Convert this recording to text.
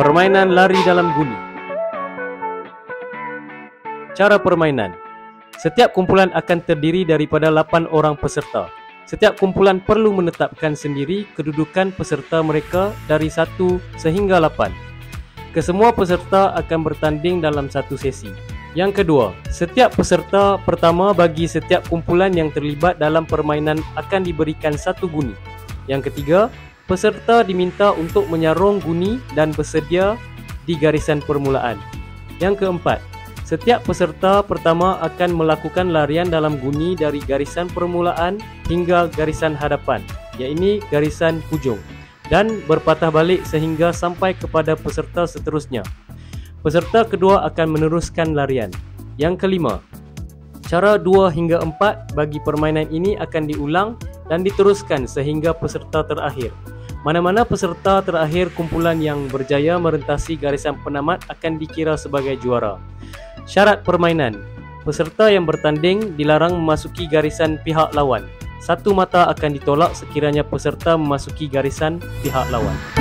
Permainan lari dalam guni Cara permainan Setiap kumpulan akan terdiri daripada 8 orang peserta. Setiap kumpulan perlu menetapkan sendiri kedudukan peserta mereka dari 1 sehingga 8. Kesemua peserta akan bertanding dalam satu sesi. Yang kedua, setiap peserta pertama bagi setiap kumpulan yang terlibat dalam permainan akan diberikan satu guni. Yang ketiga, peserta diminta untuk menyarung guni dan bersedia di garisan permulaan. Yang keempat, setiap peserta pertama akan melakukan larian dalam guni dari garisan permulaan hingga garisan hadapan, iaitu garisan hujung dan berpatah balik sehingga sampai kepada peserta seterusnya. Peserta kedua akan meneruskan larian. Yang kelima, cara 2 hingga 4 bagi permainan ini akan diulang dan diteruskan sehingga peserta terakhir. Mana-mana peserta terakhir kumpulan yang berjaya merentasi garisan penamat akan dikira sebagai juara. Syarat permainan Peserta yang bertanding dilarang memasuki garisan pihak lawan. Satu mata akan ditolak sekiranya peserta memasuki garisan pihak lawan.